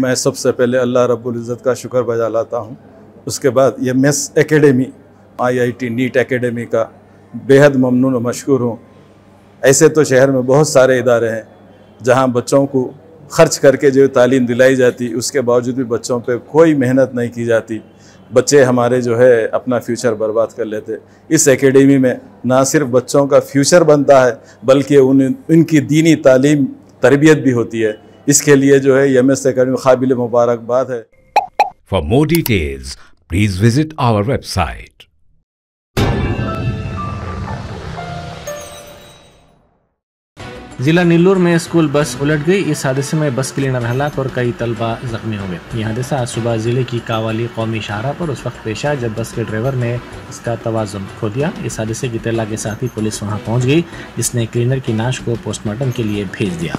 मैं सबसे पहले अल्लाह रब्बुल का शुक्र बजा लाता हूँ। उसके बाद ये mess academy, IIT, NEET academy का बेहद ममनून और मशहूर हूँ। ऐसे तो शहर में बहुत सारे इदारे हैं जहाँ बच्चों को खर्च करके जो तालीम दिलाई जाती, उसके बावजूद भी बच्चों पे कोई मेहनत नहीं की जाती। बच्चे हमारे जो है अपना फ्यूचर बर्बाद कर लेते। इस एकेडमी में ना सिर्फ़ बच्चों का फ्यूचर बनता है, बल्कि उन, उनकी दीनी तालीम तरबियत भी होती है। इसके लिए जो है एम एस अकेडमी काबिल मुबारकबाद है। For more details, please visit our website. जिला नीलूर में स्कूल बस उलट गई। इस हादसे में बस क्लीनर हलाक और कई तलबा जख्मी हो गए। यह हादसा आज सुबह ज़िले की कावाली कौमी शाहरा पर उस वक्त पेश आया जब बस के ड्राइवर ने इसका तवाज़ुन खो दिया। इस हादसे की तला के साथ ही पुलिस वहाँ पहुँच गई जिसने क्लीनर की नाश को पोस्टमार्टम के लिए भेज दिया।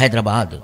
हैदराबाद